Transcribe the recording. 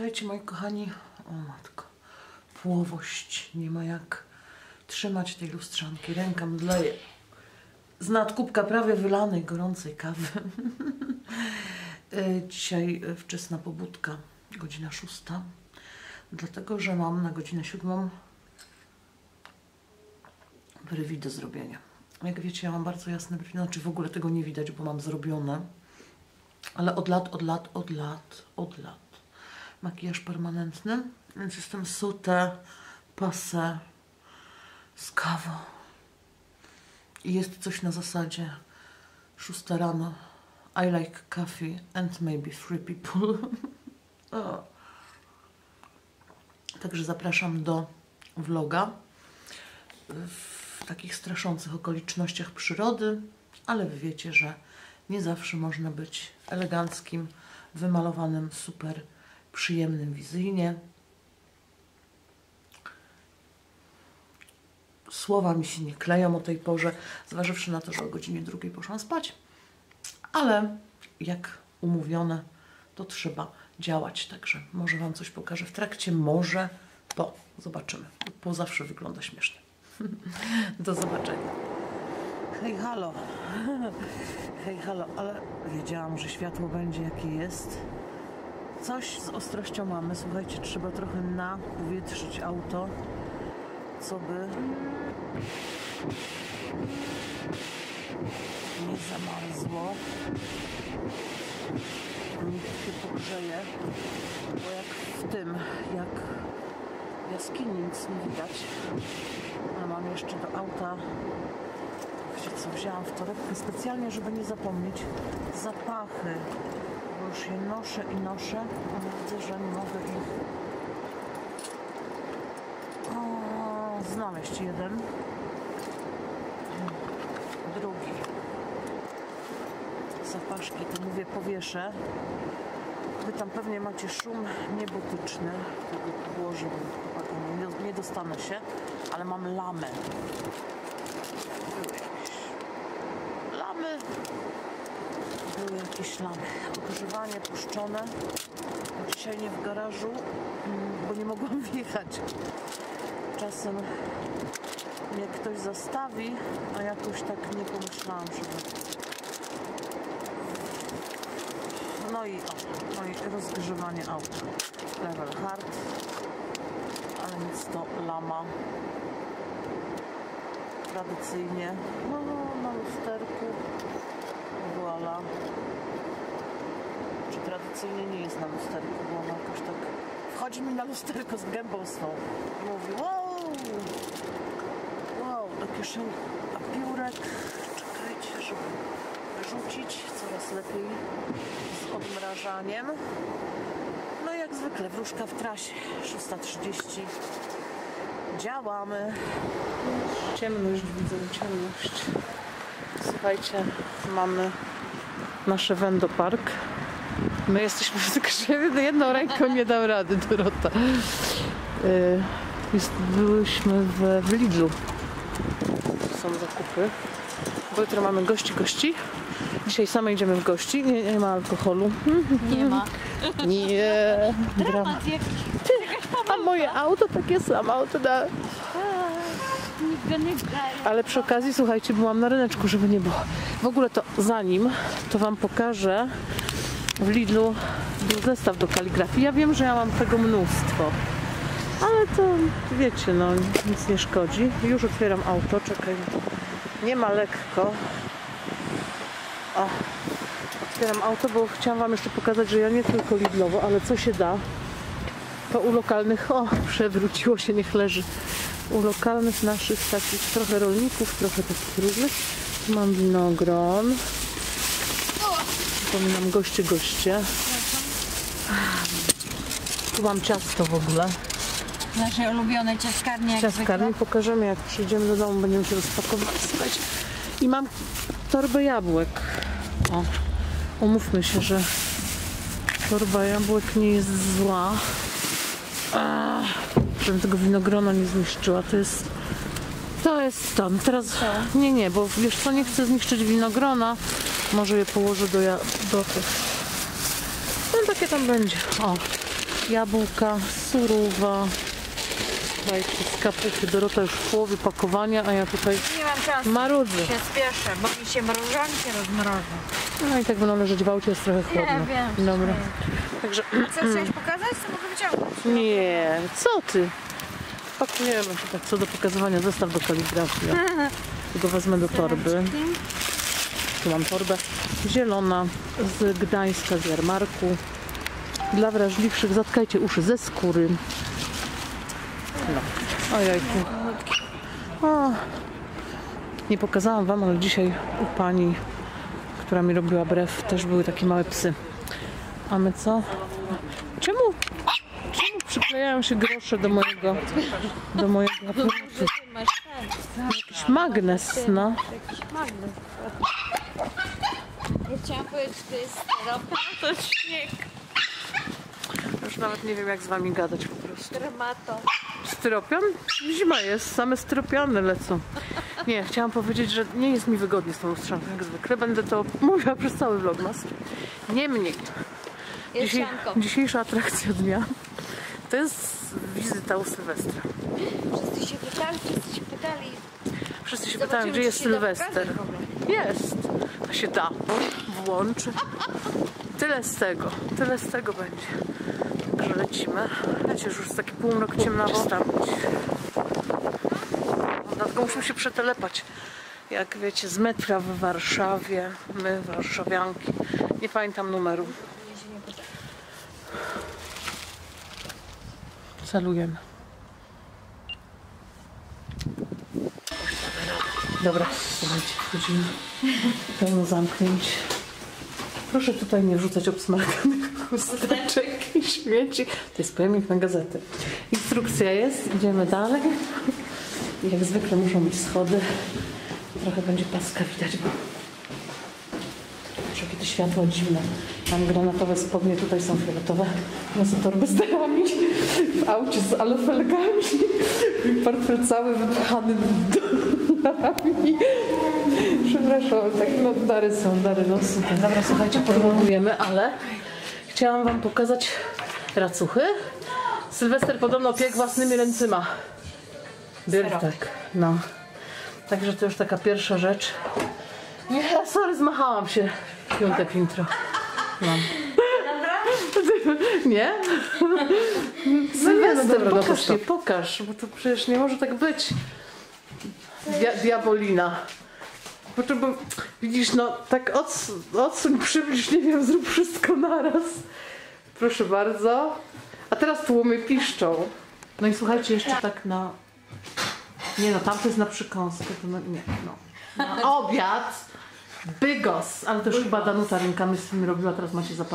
moi kochani, o matko, płowość, nie ma jak trzymać tej lustrzanki, ręka mdleje. Z nadkubka prawie wylanej gorącej kawy. Y, Dzisiaj wczesna pobudka, godzina szósta, dlatego że mam na godzinę siódmą brwi do zrobienia. Jak wiecie, ja mam bardzo jasne brwi, znaczy w ogóle tego nie widać, bo mam zrobione, ale od lat, od lat, od lat, od lat makijaż permanentny, więc jestem sute, pase, z kawą. I jest coś na zasadzie szósta rano. I like coffee and maybe three people. Także zapraszam do vloga w takich straszących okolicznościach przyrody, ale wy wiecie, że nie zawsze można być eleganckim, wymalowanym, super przyjemnym wizyjnie. Słowa mi się nie kleją o tej porze, zważywszy na to, że o godzinie drugiej poszłam spać. Ale jak umówione, to trzeba działać. Także może Wam coś pokażę w trakcie, może po. Zobaczymy. Po zawsze wygląda śmiesznie. Do zobaczenia. Hej, halo. Hej, halo, ale wiedziałam, że światło będzie jakie jest. Coś z ostrością mamy. Słuchajcie, trzeba trochę napowietrzyć auto, co by nie zamarzło. Nikt się pogrzeje, bo jak w tym, jak w jaskini nic nie widać. A mam jeszcze do auta, co, wzięłam w torebkę specjalnie, żeby nie zapomnieć, zapachy, bo już je noszę i noszę, ale widzę, że nie mogę ich o, znaleźć jeden, drugi. Zapaszki, to mówię, powieszę. Wy tam pewnie macie szum niebotyczny. Tego chłopaki nie, nie dostanę się, ale mam lamę. Lamy. Ogrzewanie puszczone. Dzisiaj nie w garażu, mm, bo nie mogłam wjechać. Czasem mnie ktoś zastawi, a jakoś tak nie pomyślałam, żeby no i, o, no i rozgrzewanie auta. Level hard, ale nic to lama. Tradycyjnie, no na lusterku, voila. Tradycyjnie nie jest na lusterku, bo ona jakoś tak wchodzi mi na lusterko z gębą swą. Mówi, wow, wow, do kieszeni papiurek. Czekajcie, żeby wyrzucić coraz lepiej z odmrażaniem. No jak zwykle wróżka w trasie 6.30 działamy ciemność widzę ciemność słuchajcie mamy nasze Wendo Park my jesteśmy w skrzywie jedną ręką nie dam rady Dorota. Y, jest, byłyśmy w, w Lidlu. Są zakupy. Bo jutro mamy gości gości. Dzisiaj same idziemy w gości. Nie, nie ma alkoholu. Nie ma. nie. Dram- Dramat. jakiś. a moje auto takie samo auto daje. Ale przy okazji, słuchajcie, byłam na ryneczku, żeby nie było. W ogóle to zanim, to wam pokażę w Lidlu był zestaw do kaligrafii. Ja wiem, że ja mam tego mnóstwo. Ale to wiecie, no nic nie szkodzi. Już otwieram auto, czekaj. Nie ma lekko. O, otwieram auto, bo chciałam wam jeszcze pokazać, że ja nie tylko Lidlowo, ale co się da, to u lokalnych, o, przewróciło się, niech leży. U lokalnych naszych takich trochę rolników, trochę takich różnych. Mam winogron. Przypominam, goście, goście. Tu mam ciasto w ogóle. Nasze ulubione ciaskarnie jak Ciaskarni pokażemy, jak przyjdziemy do domu, będziemy się rozpakować. Słuchajcie. I mam torbę jabłek. O, umówmy się, że torba jabłek nie jest zła. Żebym tego winogrona nie zniszczyła. To jest to jest tam. Teraz nie, nie, bo wiesz co, nie chcę zniszczyć winogrona. Może je położę do, ja, do tych. No takie tam będzie. O. Jabłka, surowa. Słuchajcie, z kapuchy. Dorota już w połowie pakowania, a ja tutaj Nie mam czasu. marudzę. się spieszę, bo mi się mrożonki rozmrożą. No i tak będą leżeć w aucie, jest trochę chłodno. wiem. Dobra. Także Co chciałeś pokazać? Co mogę wyciągnąć? nie, co ty? Pakujemy się tak co do pokazywania zestaw do kaligrafii. Tylko wezmę do torby. Tu mam torbę zielona z Gdańska, z jarmarku. Dla wrażliwszych zatkajcie uszy ze skóry. No. Ojejku. O. Nie pokazałam wam, ale dzisiaj u pani, która mi robiła brew, też były takie małe psy. A my co? Czemu? Czemu przyklejają się grosze do mojego do mojego aparatu? Jakiś magnes, no. Jakiś magnes. Ja chciałam powiedzieć, że to jest to śnieg. Już nawet nie wiem jak z wami gadać po prostu. Tremato. Styropian? Zima jest, same styropiany lecą. Nie, chciałam powiedzieć, że nie jest mi wygodnie z tą lustrzanką jak zwykle. Będę to mówiła przez cały vlogmas. Niemniej, dzisiaj, dzisiejsza atrakcja dnia to jest wizyta u Sylwestra. Wszyscy się pytali, wszyscy się pytali. Wszyscy się gdzie jest Sylwester. Jest. To się da. Włączy. Tyle z tego. Tyle z tego będzie. Także lecimy. Wiecie, już jest taki półmrok ciemnawo. Dlatego musimy się przetelepać. Jak wiecie, z metra w Warszawie. My, warszawianki. Nie pamiętam numeru. Celujemy. Dobra, słuchajcie, wchodzimy. Pełno zamknięć. Proszę tutaj nie wrzucać obsmarkanych chusteczek i śmieci. To jest pojemnik na gazetę. Instrukcja jest, idziemy dalej. Jak zwykle muszą być schody. Trochę będzie paska widać, bo jakie to światło dziwne. Mam granatowe spodnie, tutaj są fioletowe. Niosę torby z w aucie z alofelgami. Portfel cały wypchany dolarami. Przepraszam, tak no dary są, dary losu. Dobra, słuchajcie, podróżujemy, ale chciałam wam pokazać racuchy. Sylwester podobno piekł własnymi ręcyma. Byrtek, no. Także to już taka pierwsza rzecz. Nie, sorry, zmachałam się. Piąte piętro. Mam. Nie? No nie, no dobra, pokaż je, pokaż, bo to przecież nie może tak być. Dia diabolina. Po czym, bo, widzisz, no tak odsuń, odsuń, przybliż, nie wiem, zrób wszystko naraz. Proszę bardzo. A teraz tłumy piszczą. No i słuchajcie, jeszcze tak na... Nie no, tam to jest na przykąskę, to na... nie, no. Na obiad. Bygos, ale to już chyba Danuta rękami z tym robiła, teraz macie zapamiętać.